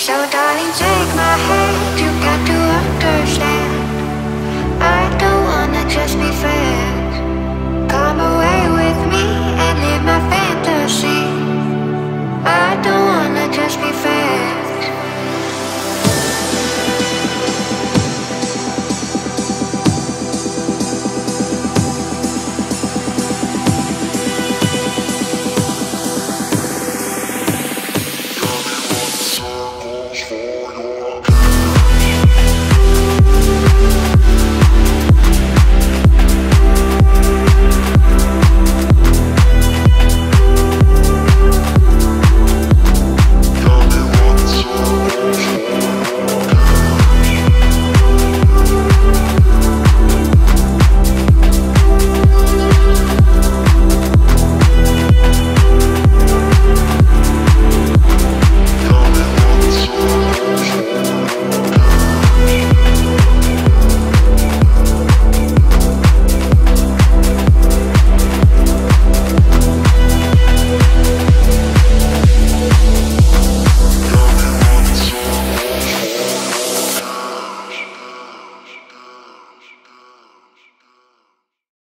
So darling, take my hand?